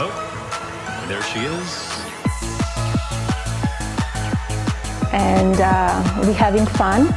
Oh, there she is. and uh, we having fun.